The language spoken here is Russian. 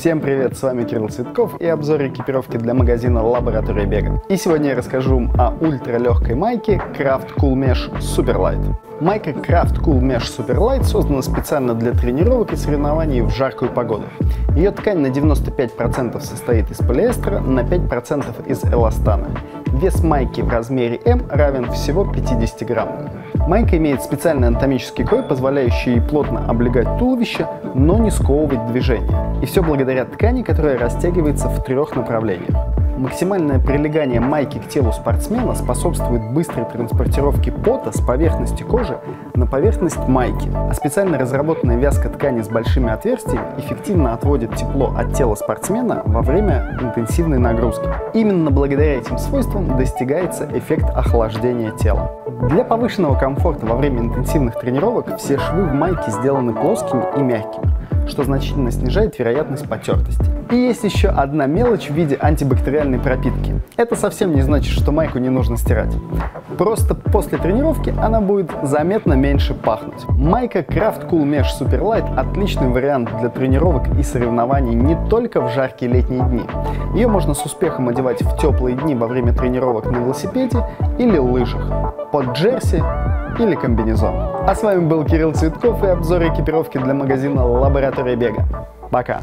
Всем привет, с вами Кирилл Цветков и обзор экипировки для магазина Лаборатория Бега. И сегодня я расскажу вам о ультралегкой майке Craft Cool Mesh Superlight. Майка Craft Cool Mesh Superlight создана специально для тренировок и соревнований в жаркую погоду. Ее ткань на 95% состоит из полиэстера, на 5% из эластана. Вес майки в размере М равен всего 50 грамм. Майка имеет специальный анатомический крой, позволяющий ей плотно облегать туловище, но не сковывать движение. И все благодаря ткани, которая растягивается в трех направлениях. Максимальное прилегание майки к телу спортсмена способствует быстрой транспортировке пота с поверхности кожи на поверхность майки, а специально разработанная вязка ткани с большими отверстиями эффективно отводит тепло от тела спортсмена во время интенсивной нагрузки. Именно благодаря этим свойствам достигается эффект охлаждения тела. Для повышенного комфорта во время интенсивных тренировок все швы в майке сделаны плоскими и мягкими что значительно снижает вероятность потертости. И есть еще одна мелочь в виде антибактериальной пропитки. Это совсем не значит, что майку не нужно стирать. Просто после тренировки она будет заметно меньше пахнуть. Майка Craft Cool Mesh Superlight отличный вариант для тренировок и соревнований не только в жаркие летние дни. Ее можно с успехом одевать в теплые дни во время тренировок на велосипеде или лыжах, под джерси или комбинезон. А с вами был Кирилл Цветков и обзор экипировки для магазина Лаборатория Бега. Пока!